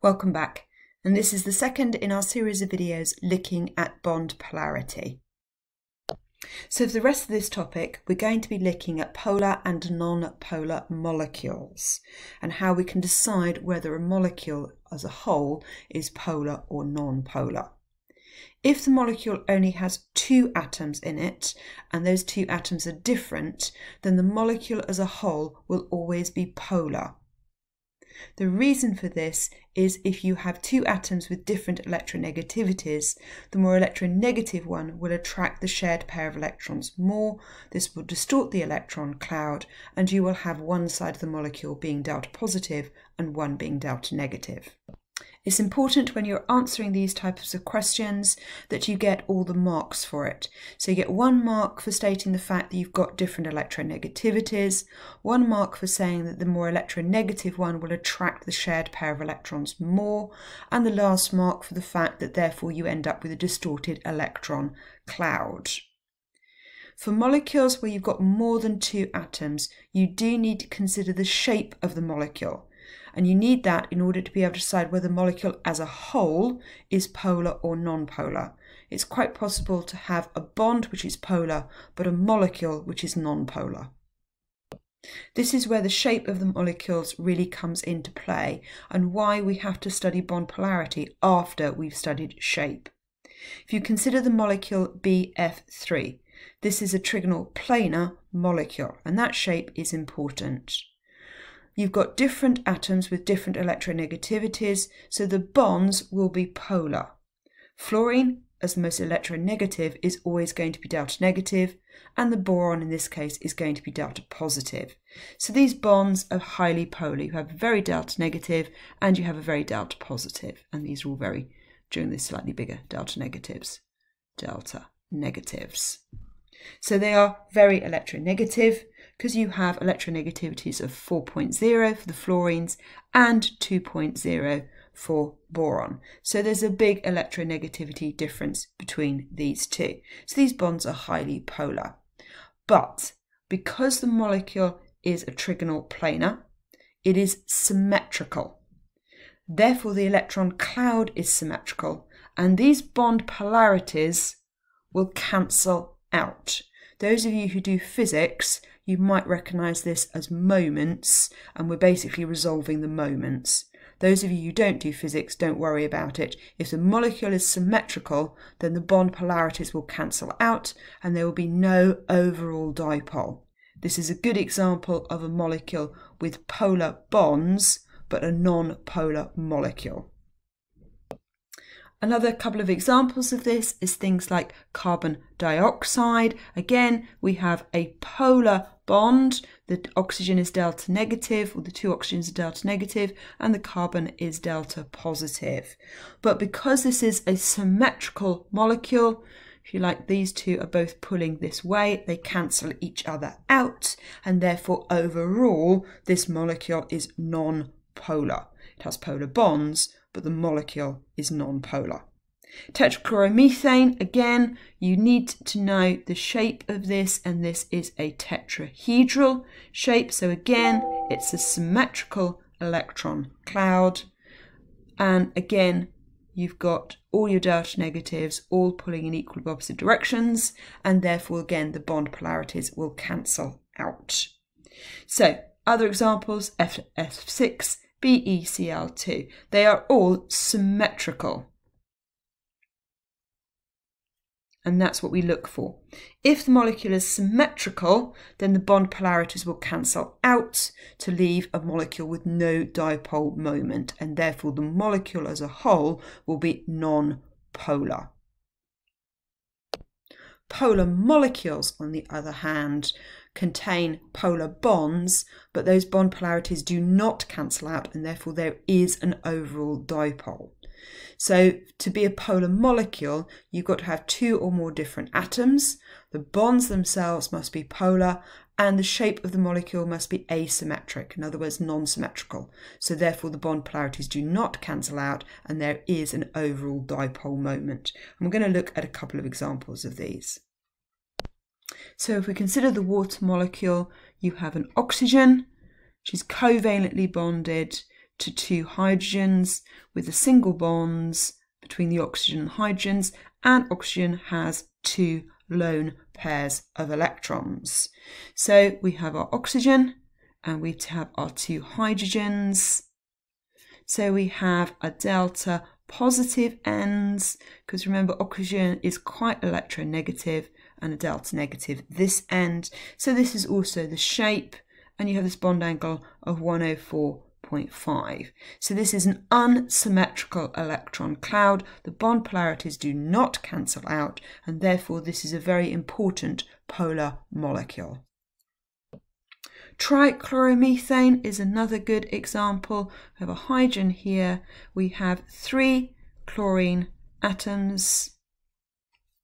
Welcome back, and this is the second in our series of videos looking at bond polarity. So for the rest of this topic, we're going to be looking at polar and non-polar molecules and how we can decide whether a molecule as a whole is polar or non-polar. If the molecule only has two atoms in it and those two atoms are different, then the molecule as a whole will always be polar. The reason for this is if you have two atoms with different electronegativities, the more electronegative one will attract the shared pair of electrons more. This will distort the electron cloud, and you will have one side of the molecule being delta positive and one being delta negative. It's important when you're answering these types of questions that you get all the marks for it. So you get one mark for stating the fact that you've got different electronegativities, one mark for saying that the more electronegative one will attract the shared pair of electrons more, and the last mark for the fact that therefore you end up with a distorted electron cloud. For molecules where you've got more than two atoms, you do need to consider the shape of the molecule and you need that in order to be able to decide whether the molecule as a whole is polar or non-polar. It's quite possible to have a bond which is polar, but a molecule which is non-polar. This is where the shape of the molecules really comes into play and why we have to study bond polarity after we've studied shape. If you consider the molecule BF3, this is a trigonal planar molecule and that shape is important you've got different atoms with different electronegativities, so the bonds will be polar. Fluorine, as the most electronegative, is always going to be delta negative, and the boron in this case is going to be delta positive. So these bonds are highly polar. You have a very delta negative and you have a very delta positive, and these are all very, during this slightly bigger delta negatives, delta negatives. So they are very electronegative because you have electronegativities of 4.0 for the fluorines and 2.0 for boron. So there's a big electronegativity difference between these two. So these bonds are highly polar. But because the molecule is a trigonal planar, it is symmetrical. Therefore, the electron cloud is symmetrical, and these bond polarities will cancel out. Those of you who do physics, you might recognize this as moments, and we're basically resolving the moments. Those of you who don't do physics, don't worry about it. If the molecule is symmetrical, then the bond polarities will cancel out and there will be no overall dipole. This is a good example of a molecule with polar bonds, but a non-polar molecule. Another couple of examples of this is things like carbon dioxide. Again, we have a polar bond. The oxygen is delta negative, or the two oxygens are delta negative, and the carbon is delta positive. But because this is a symmetrical molecule, if you like, these two are both pulling this way, they cancel each other out, and therefore overall, this molecule is non-polar. It has polar bonds, but the molecule is non-polar. Tetrachloromethane, again, you need to know the shape of this, and this is a tetrahedral shape. So again, it's a symmetrical electron cloud. And again, you've got all your delta negatives all pulling in equal opposite directions, and therefore, again, the bond polarities will cancel out. So, other examples, F, F6, BeCl2. They are all symmetrical. And that's what we look for. If the molecule is symmetrical, then the bond polarities will cancel out to leave a molecule with no dipole moment, and therefore the molecule as a whole will be non-polar. Polar molecules, on the other hand, contain polar bonds, but those bond polarities do not cancel out, and therefore there is an overall dipole. So, to be a polar molecule, you've got to have two or more different atoms. The bonds themselves must be polar, and the shape of the molecule must be asymmetric, in other words, non symmetrical. So, therefore, the bond polarities do not cancel out, and there is an overall dipole moment. We're going to look at a couple of examples of these. So if we consider the water molecule, you have an oxygen, which is covalently bonded to two hydrogens with the single bonds between the oxygen and hydrogens, and oxygen has two lone pairs of electrons. So we have our oxygen and we have our two hydrogens. So we have a delta positive ends, because remember oxygen is quite electronegative, and a delta negative this end. So this is also the shape, and you have this bond angle of 104.5. So this is an unsymmetrical electron cloud. The bond polarities do not cancel out, and therefore this is a very important polar molecule. Trichloromethane is another good example. We have a hydrogen here. We have three chlorine atoms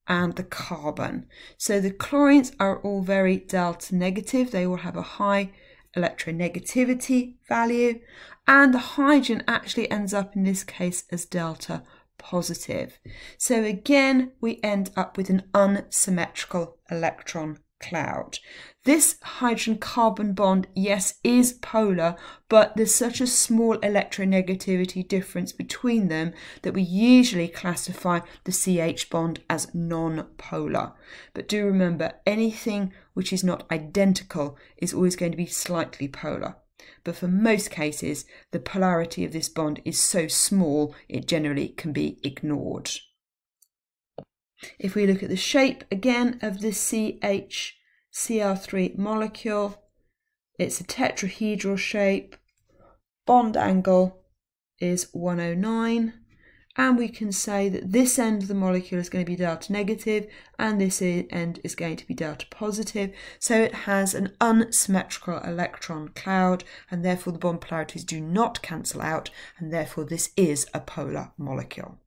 and the carbon. So the chlorines are all very delta negative. They all have a high electronegativity value. And the hydrogen actually ends up in this case as delta positive. So again, we end up with an unsymmetrical electron cloud. This hydrogen carbon bond, yes, is polar, but there's such a small electronegativity difference between them that we usually classify the CH bond as non-polar. But do remember, anything which is not identical is always going to be slightly polar. But for most cases, the polarity of this bond is so small, it generally can be ignored. If we look at the shape again of the CH Cl3 molecule, it's a tetrahedral shape, bond angle is 109, and we can say that this end of the molecule is going to be delta negative and this end is going to be delta positive. So it has an unsymmetrical electron cloud and therefore the bond polarities do not cancel out and therefore this is a polar molecule.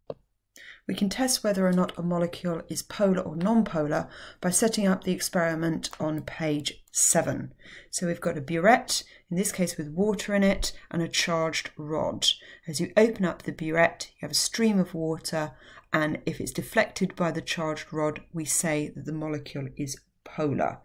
We can test whether or not a molecule is polar or non-polar by setting up the experiment on page 7. So we've got a burette, in this case with water in it, and a charged rod. As you open up the burette, you have a stream of water, and if it's deflected by the charged rod, we say that the molecule is polar.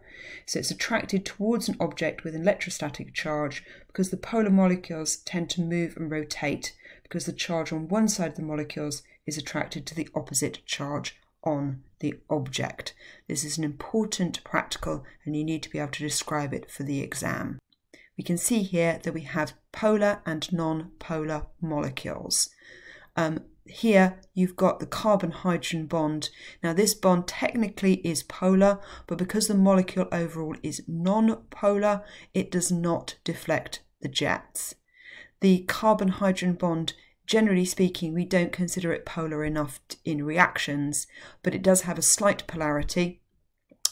So it's attracted towards an object with an electrostatic charge because the polar molecules tend to move and rotate because the charge on one side of the molecules is attracted to the opposite charge on the object. This is an important practical and you need to be able to describe it for the exam. We can see here that we have polar and non-polar molecules. Um, here you've got the carbon-hydrogen bond. Now this bond technically is polar, but because the molecule overall is non-polar, it does not deflect the jets. The carbon-hydrogen bond Generally speaking, we don't consider it polar enough in reactions, but it does have a slight polarity.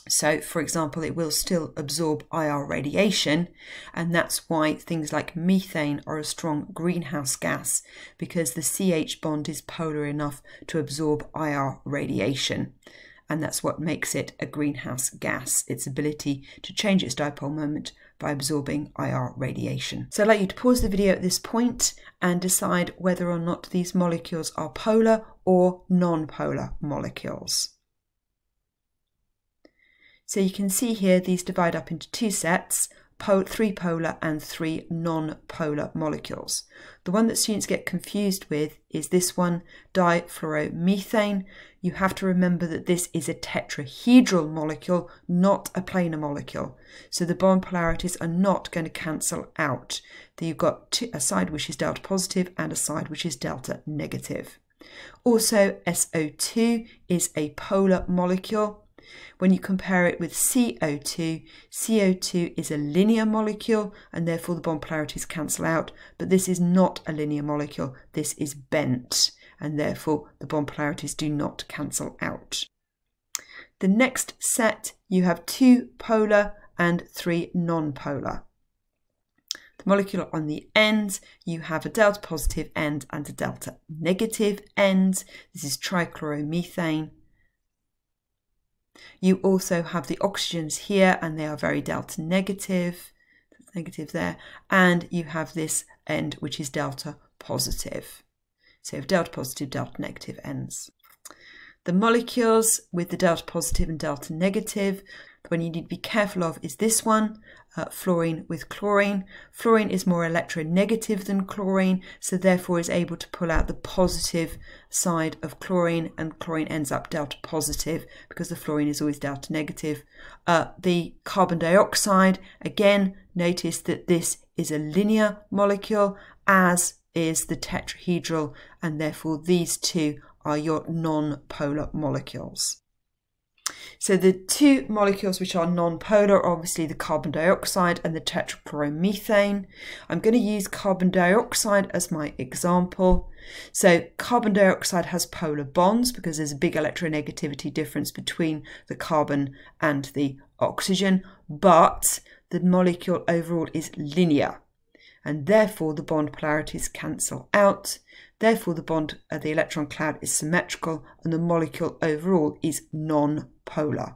So, for example, it will still absorb IR radiation, and that's why things like methane are a strong greenhouse gas, because the CH bond is polar enough to absorb IR radiation. And that's what makes it a greenhouse gas, its ability to change its dipole moment by absorbing IR radiation. So I'd like you to pause the video at this point and decide whether or not these molecules are polar or non-polar molecules. So you can see here these divide up into two sets, three polar and three non-polar molecules. The one that students get confused with is this one, difluoromethane. You have to remember that this is a tetrahedral molecule, not a planar molecule. So the bond polarities are not going to cancel out. You've got a side which is delta positive and a side which is delta negative. Also, SO2 is a polar molecule. When you compare it with CO2, CO2 is a linear molecule and therefore the bond polarities cancel out, but this is not a linear molecule, this is bent and therefore the bond polarities do not cancel out. The next set, you have two polar and three non-polar. The molecule on the ends, you have a delta positive end and a delta negative end. This is trichloromethane. You also have the oxygens here and they are very delta negative, negative there, and you have this end which is delta positive. So have delta positive, delta negative ends. The molecules with the delta positive and delta negative, the one you need to be careful of is this one, uh, fluorine with chlorine. Fluorine is more electronegative than chlorine, so therefore is able to pull out the positive side of chlorine, and chlorine ends up delta positive because the fluorine is always delta negative. Uh, the carbon dioxide, again, notice that this is a linear molecule, as is the tetrahedral, and therefore these two are your non-polar molecules. So the two molecules which are non-polar are obviously the carbon dioxide and the tetrachloromethane. I'm going to use carbon dioxide as my example. So carbon dioxide has polar bonds because there's a big electronegativity difference between the carbon and the oxygen, but the molecule overall is linear and therefore the bond polarities cancel out. Therefore, the bond, the electron cloud is symmetrical and the molecule overall is non-polar.